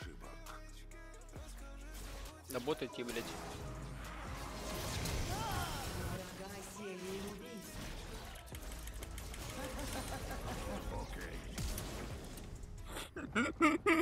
ошибок. Работайте, блядь. Окей.